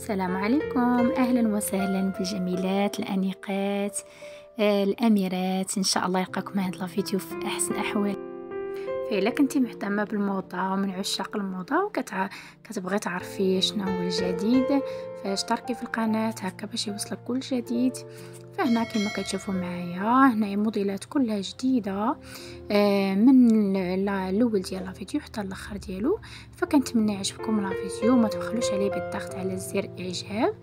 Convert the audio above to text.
السلام عليكم. أهلا وسهلا بالجميلات الأنيقات آه، الأميرات. إن شاء الله يلقاكم هذا الفيديو في أحسن أحوال. فإلا كنتي مهتمة بالموضة ومن عشاق الموضة وكتبغي تعرفي شنو هو الجديد فاشتركي في القناة هكا باش يوصلك كل جديد. فهنا كما كتشوفوا معايا هنا موديلات كلها جديدة. آه، من الأول ديال الفيديو حتى الأخر ديالو. فكنتمنى يعجبكم الفيديو ما تبخلوش عليه بالضغط على زر إعجاب.